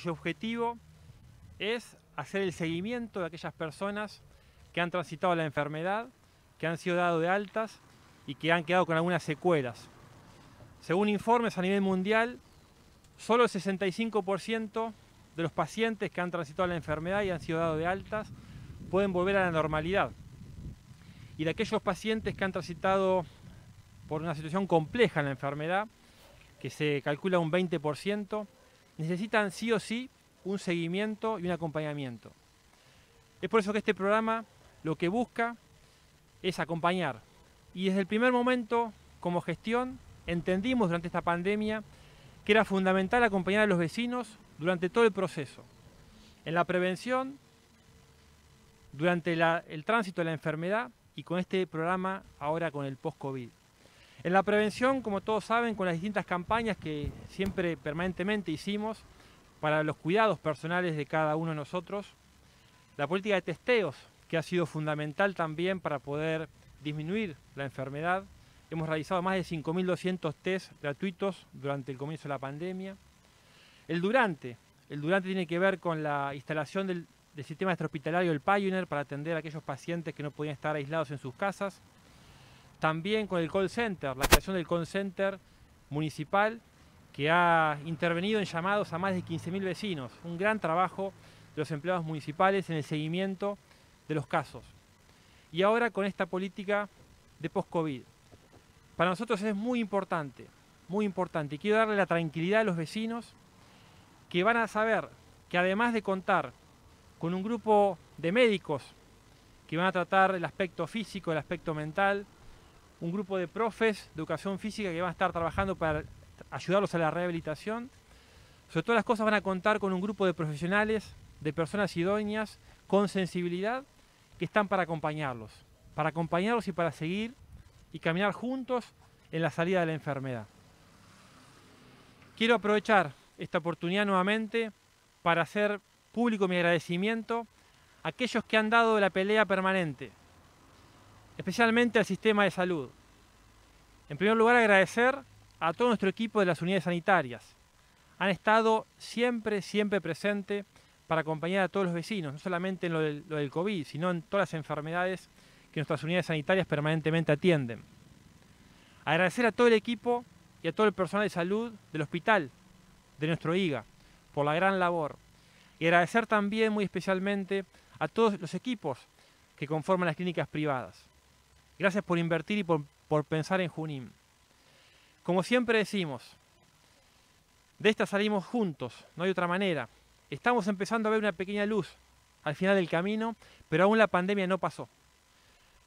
cuyo objetivo es hacer el seguimiento de aquellas personas que han transitado la enfermedad, que han sido dados de altas y que han quedado con algunas secuelas. Según informes a nivel mundial, solo el 65% de los pacientes que han transitado la enfermedad y han sido dados de altas pueden volver a la normalidad. Y de aquellos pacientes que han transitado por una situación compleja en la enfermedad, que se calcula un 20%, necesitan sí o sí un seguimiento y un acompañamiento. Es por eso que este programa lo que busca es acompañar. Y desde el primer momento, como gestión, entendimos durante esta pandemia que era fundamental acompañar a los vecinos durante todo el proceso. En la prevención, durante el tránsito de la enfermedad y con este programa ahora con el post-COVID. En la prevención, como todos saben, con las distintas campañas que siempre permanentemente hicimos para los cuidados personales de cada uno de nosotros, la política de testeos, que ha sido fundamental también para poder disminuir la enfermedad. Hemos realizado más de 5.200 test gratuitos durante el comienzo de la pandemia. El durante, el durante tiene que ver con la instalación del, sistema extrahospitalario, el Pioneer, para atender a aquellos pacientes que no podían estar aislados en sus casas. También con el call center, la creación del call center municipal, que ha intervenido en llamados a más de 15.000 vecinos. Un gran trabajo de los empleados municipales en el seguimiento de los casos. Y ahora con esta política de post-COVID. Para nosotros es muy importante, muy importante. Quiero darle la tranquilidad a los vecinos que van a saber que además de contar con un grupo de médicos que van a tratar el aspecto físico, el aspecto mental, un grupo de profes de educación física que van a estar trabajando para ayudarlos a la rehabilitación. Sobre todas las cosas van a contar con un grupo de profesionales, de personas idóneas, con sensibilidad, que están para acompañarlos, para acompañarlos y para seguir y caminar juntos en la salida de la enfermedad. Quiero aprovechar esta oportunidad nuevamente para hacer público mi agradecimiento a aquellos que han dado la pelea permanente, especialmente al sistema de salud. En primer lugar, agradecer a todo nuestro equipo de las unidades sanitarias. Han estado siempre, siempre presentes para acompañar a todos los vecinos, no solamente en lo del, lo del COVID, sino en todas las enfermedades que nuestras unidades sanitarias permanentemente atienden. Agradecer a todo el equipo y a todo el personal de salud del hospital, de nuestro IGA por la gran labor. Y agradecer también muy especialmente a todos los equipos que conforman las clínicas privadas. Gracias por invertir y por, por pensar en Junín. Como siempre decimos, de esta salimos juntos, no hay otra manera. Estamos empezando a ver una pequeña luz al final del camino, pero aún la pandemia no pasó.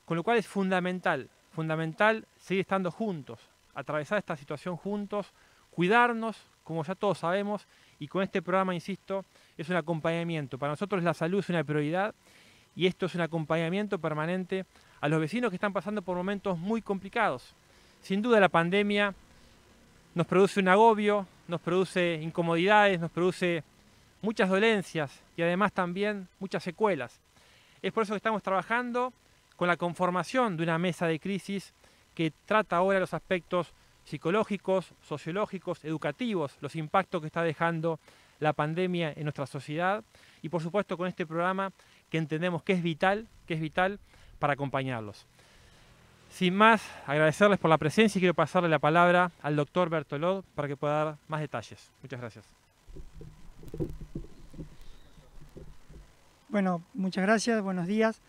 Con lo cual es fundamental, fundamental seguir estando juntos, atravesar esta situación juntos, cuidarnos, como ya todos sabemos, y con este programa, insisto, es un acompañamiento. Para nosotros la salud es una prioridad y esto es un acompañamiento permanente a los vecinos que están pasando por momentos muy complicados. Sin duda la pandemia nos produce un agobio, nos produce incomodidades, nos produce muchas dolencias y además también muchas secuelas. Es por eso que estamos trabajando con la conformación de una mesa de crisis que trata ahora los aspectos psicológicos, sociológicos, educativos, los impactos que está dejando la pandemia en nuestra sociedad y por supuesto con este programa que entendemos que es vital, que es vital para acompañarlos. Sin más, agradecerles por la presencia y quiero pasarle la palabra al doctor Bertolot para que pueda dar más detalles. Muchas gracias. Bueno, muchas gracias, buenos días.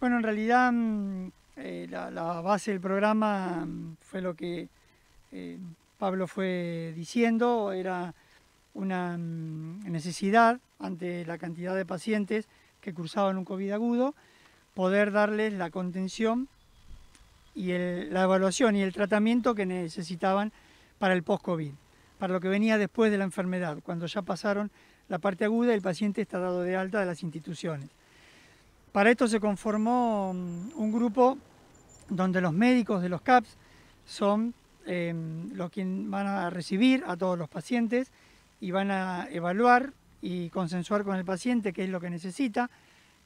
Bueno, en realidad mm, eh, la, base del programa mm, fue lo que eh, Pablo fue diciendo, era una mm, necesidad ante la cantidad de pacientes que cursaban un COVID agudo, poder darles la contención y la evaluación y el tratamiento que necesitaban para el post-COVID, para lo que venía después de la enfermedad, cuando ya pasaron la parte aguda y el paciente está dado de alta de las instituciones. Para esto se conformó mm, un grupo donde los médicos de los CAPS son Em, los que van a recibir a todos los pacientes y van a evaluar y consensuar con el paciente qué es lo que necesita,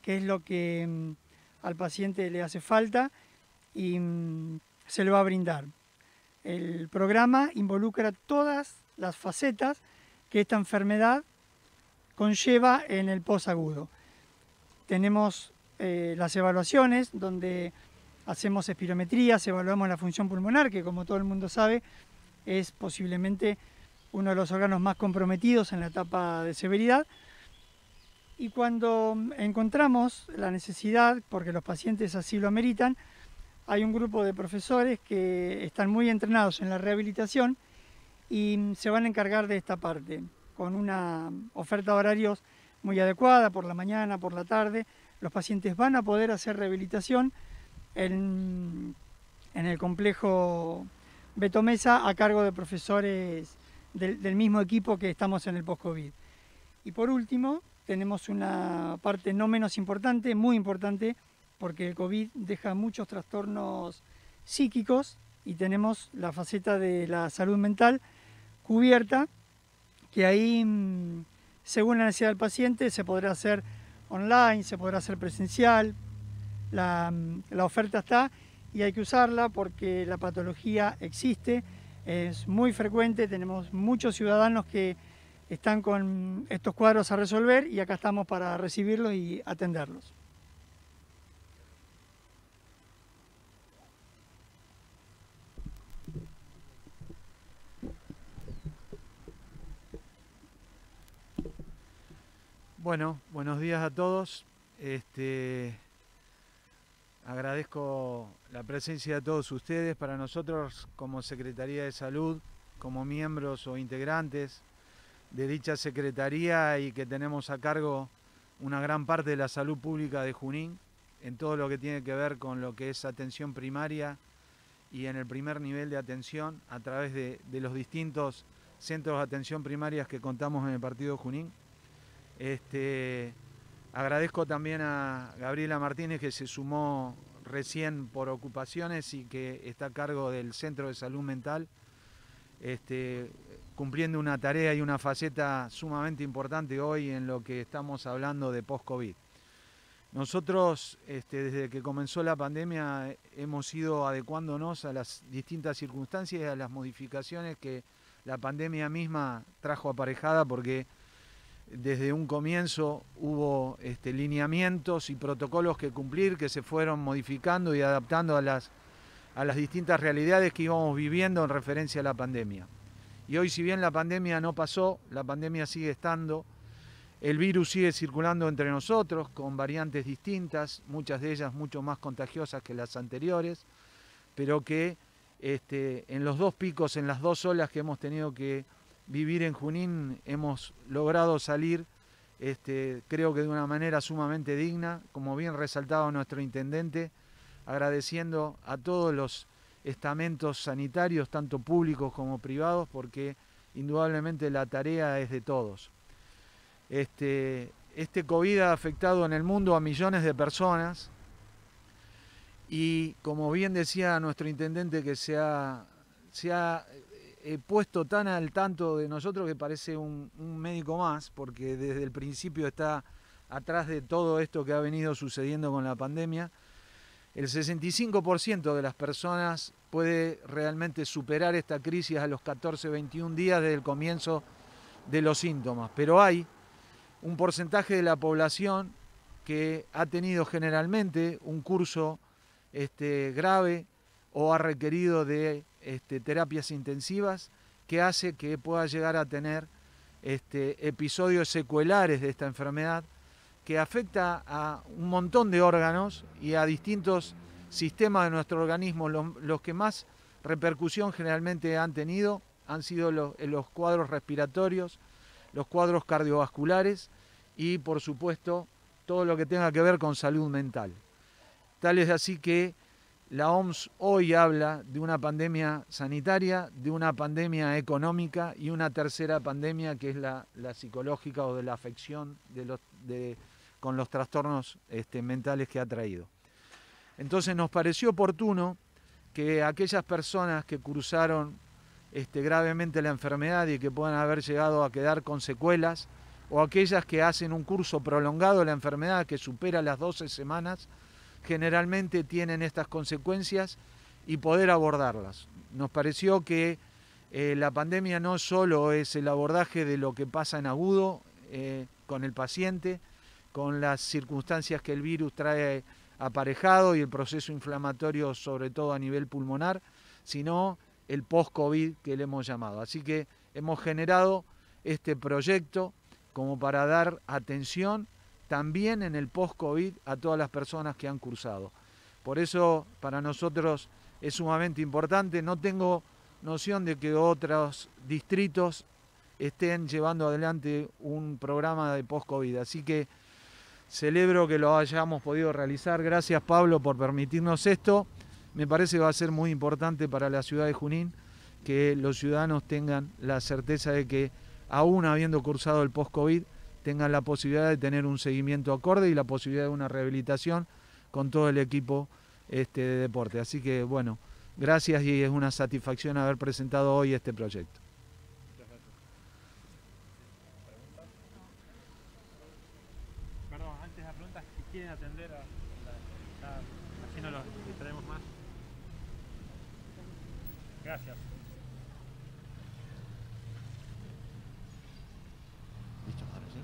qué es lo que em, al paciente le hace falta y em, se le va a brindar. El programa involucra todas las facetas que esta enfermedad conlleva en el posagudo. Tenemos eh, las evaluaciones donde hacemos espirometrías, evaluamos la función pulmonar, que como todo el mundo sabe es posiblemente uno de los órganos más comprometidos en la etapa de severidad. Y cuando encontramos la necesidad, porque los pacientes así lo ameritan, hay un grupo de profesores que están muy entrenados en la rehabilitación y se van a encargar de esta parte, con una oferta de horarios muy adecuada, por la mañana, por la tarde. Los pacientes van a poder hacer rehabilitación en, el complejo Betomesa a cargo de profesores del, mismo equipo que estamos en el post-COVID. Y por último, tenemos una parte no menos importante, muy importante, porque el COVID deja muchos trastornos psíquicos y tenemos la faceta de la salud mental cubierta, que ahí, mm, según la necesidad del paciente, se podrá hacer online, se podrá hacer presencial, la, mm, la oferta está y hay que usarla porque la patología existe, es muy frecuente, tenemos muchos ciudadanos que están con estos cuadros a resolver y acá estamos para recibirlos y atenderlos. Bueno, buenos días a todos. Este, agradezco la presencia de todos ustedes. Para nosotros, como Secretaría de Salud, como miembros o integrantes de dicha Secretaría y que tenemos a cargo una gran parte de la salud pública de Junín, en todo lo que tiene que ver con lo que es atención primaria y en el primer nivel de atención a través de, los distintos centros de atención primarias que contamos en el partido Junín este, agradezco también a Gabriela Martínez que se sumó recién por ocupaciones y que está a cargo del Centro de Salud Mental, este, cumpliendo una tarea y una faceta sumamente importante hoy en lo que estamos hablando de post-COVID. Nosotros, este, desde que comenzó la pandemia, hemos ido adecuándonos a las distintas circunstancias y a las modificaciones que la pandemia misma trajo aparejada, porque desde un comienzo hubo este, lineamientos y protocolos que cumplir que se fueron modificando y adaptando a las, a las distintas realidades que íbamos viviendo en referencia a la pandemia. Y hoy si bien la pandemia no pasó, la pandemia sigue estando, el virus sigue circulando entre nosotros con variantes distintas, muchas de ellas mucho más contagiosas que las anteriores, pero que este, en los dos picos, en las dos olas que hemos tenido que vivir en Junín hemos logrado salir, este, creo que de una manera sumamente digna, como bien resaltaba nuestro intendente, agradeciendo a todos los estamentos sanitarios, tanto públicos como privados, porque indudablemente la tarea es de todos. Este, este COVID ha afectado en el mundo a millones de personas y como bien decía nuestro intendente que se ha, se ha puesto tan al tanto de nosotros que parece un, médico más, porque desde el principio está atrás de todo esto que ha venido sucediendo con la pandemia. El 65% de las personas puede realmente superar esta crisis a los 14, 21 días desde el comienzo de los síntomas, pero hay un porcentaje de la población que ha tenido generalmente un curso este, grave o ha requerido de este, terapias intensivas que hace que pueda llegar a tener este, episodios secuelares de esta enfermedad que afecta a un montón de órganos y a distintos sistemas de nuestro organismo. Los, que más repercusión generalmente han tenido han sido los, los cuadros respiratorios, los cuadros cardiovasculares y por supuesto todo lo que tenga que ver con salud mental. Tal es así que la OMS hoy habla de una pandemia sanitaria, de una pandemia económica y una tercera pandemia que es la, psicológica o de la afección con los trastornos este, mentales que ha traído. Entonces nos pareció oportuno que aquellas personas que cruzaron este, gravemente la enfermedad y que puedan haber llegado a quedar con secuelas, o aquellas que hacen un curso prolongado de la enfermedad que supera las 12 semanas, generalmente tienen estas consecuencias y poder abordarlas. Nos pareció que eh, la pandemia no solo es el abordaje de lo que pasa en agudo, eh, con el paciente, con las circunstancias que el virus trae aparejado y el proceso inflamatorio, sobre todo a nivel pulmonar, sino el post-COVID que le hemos llamado. Así que hemos generado este proyecto como para dar atención también en el post-COVID a todas las personas que han cursado. Por eso para nosotros es sumamente importante. No tengo noción de que otros distritos estén llevando adelante un programa de post-COVID. Así que celebro que lo hayamos podido realizar. Gracias Pablo por permitirnos esto. Me parece que va a ser muy importante para la ciudad de Junín que los ciudadanos tengan la certeza de que aún habiendo cursado el post-COVID, tengan la posibilidad de tener un seguimiento acorde y la posibilidad de una rehabilitación con todo el equipo este, de deporte. Así que bueno, gracias y es una satisfacción haber presentado hoy este proyecto. Perdón, antes de la pregunta, si quieren atender a, la, a- así no los distraemos más. Gracias. Listo, ahora sí.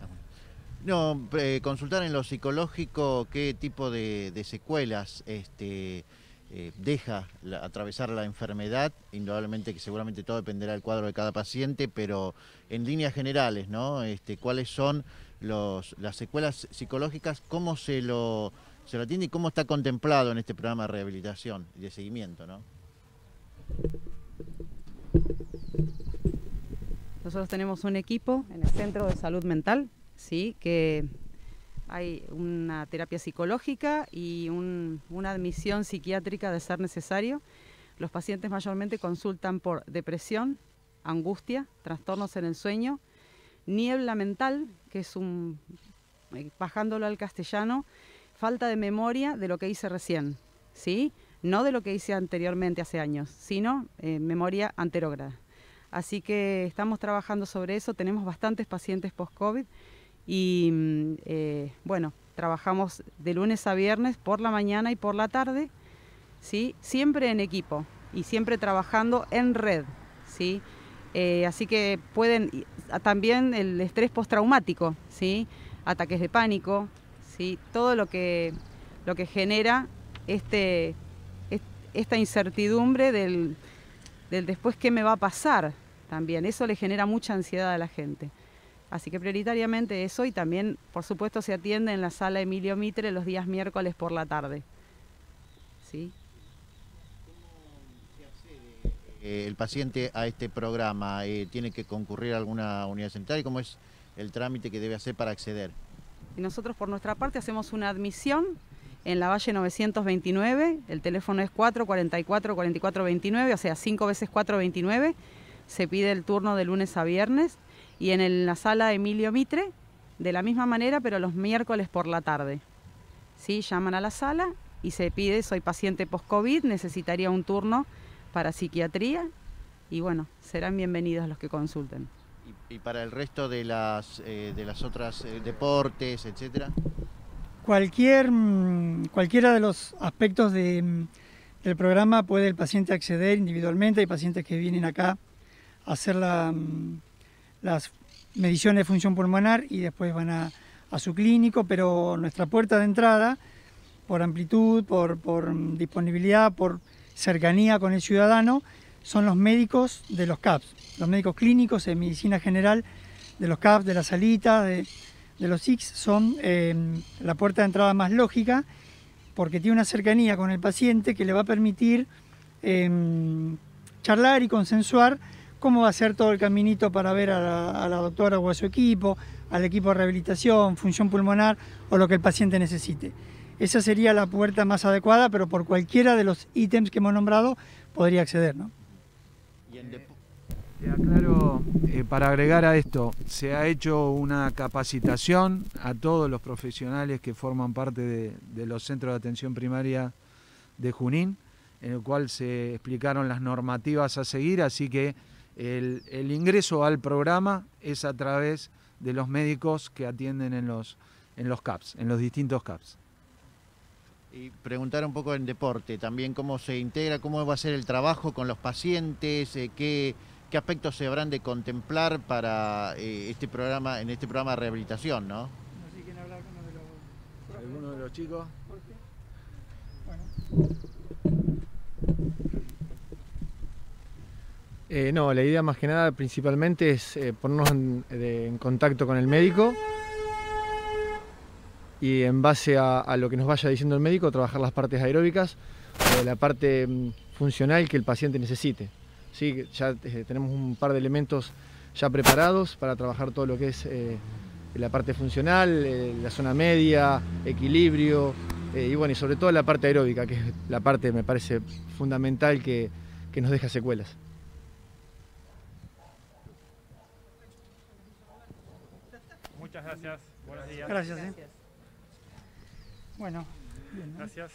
Ah, bueno. No, eh, consultar en lo psicológico qué tipo de, secuelas este, eh, deja atravesar la enfermedad, indudablemente que seguramente todo dependerá del cuadro de cada paciente, pero en líneas generales, ¿no? Este, ¿Cuáles son los, las secuelas psicológicas? ¿Cómo se lo, se lo atiende y cómo está contemplado en este programa de rehabilitación y de seguimiento, ¿no? Nosotros tenemos un equipo en el Centro de Salud Mental, sí, que hay una terapia psicológica y un- una admisión psiquiátrica de ser necesario. Los pacientes mayormente consultan por depresión, angustia, trastornos en el sueño, niebla mental, que es un, eh, bajándolo al castellano, falta de memoria de lo que hice recién, ¿sí? No de lo que hice anteriormente hace años, sino eh, memoria anterógrada. Así que estamos trabajando sobre eso, tenemos bastantes pacientes post-COVID y mm, eh, bueno, trabajamos de lunes a viernes por la mañana y por la tarde, ¿sí? siempre en equipo y siempre trabajando en red. ¿sí? Eh, así que pueden, también el estrés postraumático, ¿sí? ataques de pánico, ¿sí? todo lo que, lo que genera este, est- esta incertidumbre del después qué me va a pasar también. Eso le genera mucha ansiedad a la gente. Así que prioritariamente eso y también, por supuesto, se atiende en la sala Emilio Mitre los días miércoles por la tarde. ¿Sí? eh, el paciente a este programa? Eh, ¿Tiene que concurrir a alguna unidad sanitaria? ¿Cómo es el trámite que debe hacer para acceder? Y nosotros por nuestra parte hacemos una admisión en la Valle 929, el teléfono es 444-4429, o sea, 5 veces 429, se pide el turno de lunes a viernes, y en el- la sala Emilio Mitre, de la misma manera, pero los miércoles por la tarde. ¿Sí? Llaman a la sala y se pide, soy paciente post-COVID, necesitaría un turno para psiquiatría, y bueno, serán bienvenidos los que consulten. Y, y para el resto de las, eh, de las otras eh, deportes, etcétera. Cualquier, mm, cualquiera de los aspectos de, mm, del programa puede el paciente acceder individualmente. Hay pacientes que vienen acá a hacer la, mm, las mediciones de función pulmonar y después van a, a su clínico, pero nuestra puerta de entrada, por amplitud, por, por, disponibilidad, por cercanía con el ciudadano, son los médicos de los CAPS, los médicos clínicos de medicina general de los CAPS, de la salita, de, de los SICS son eh, la puerta de entrada más lógica porque tiene una cercanía con el paciente que le va a permitir eh, charlar y consensuar cómo va a ser todo el caminito para ver a la, doctora o a su equipo, al equipo de rehabilitación, función pulmonar o lo que el paciente necesite. Esa sería la puerta más adecuada, pero por cualquiera de los ítems que hemos nombrado podría acceder. ¿no? Te aclaro, eh, para agregar a esto, se ha hecho una capacitación a todos los profesionales que forman parte de los centros de atención primaria de Junín, en el cual se explicaron las normativas a seguir, así que el, el ingreso al programa es a través de los médicos que atienden en los, en los CAPS, en los distintos CAPS. y preguntar un poco en deporte también cómo se integra, cómo va a ser el trabajo con los pacientes, eh, qué, qué aspectos se habrán de contemplar para eh, este programa, en este programa de rehabilitación, ¿no? No sé quién hablar con uno de los... ¿Alguno de los chicos? Bueno. Eh, no, la idea más que nada principalmente es eh, ponernos en, contacto con el médico y en base a, lo que nos vaya diciendo el médico trabajar las partes aeróbicas o la parte mm, funcional que el paciente necesite. Sí, ya eh, tenemos un par de elementos ya preparados para trabajar todo lo que es la parte funcional, la zona media, equilibrio y bueno, y sobre todo la parte aeróbica, que es la parte me parece fundamental que, que nos deja secuelas. gracias. Buenos días. Gracias. ¿eh? gracias. ¿eh? Bueno, bien, gracias.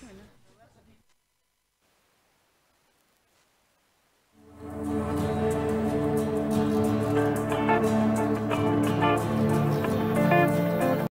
Bueno.